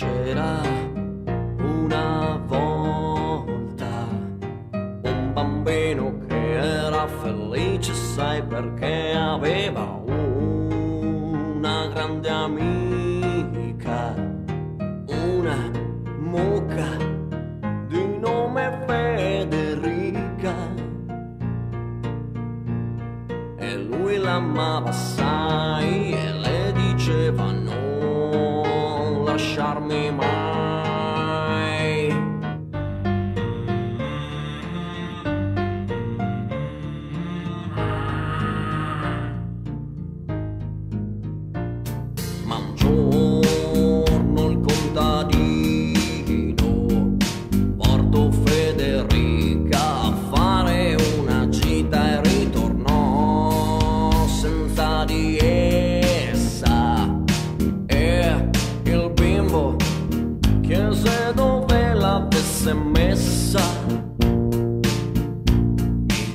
c'era una volta un bambino che era felice, sai perché aveva una grande amica, una mucca di nome Federica. E lui l'amava assai e le diceva шармима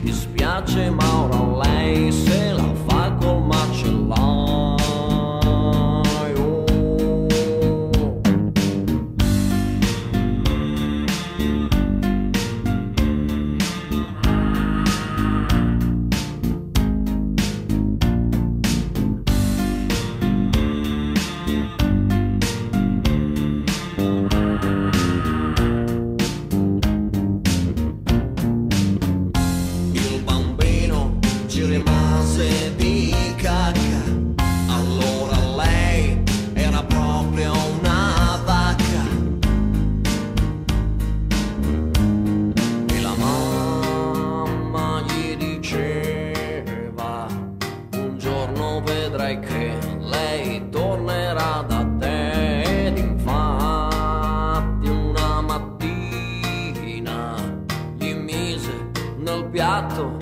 dispiace ma ora lei se giorno vedrai che lei tornerà da te. Ed infatti una mattina gli mise nel piatto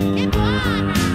Goodbye.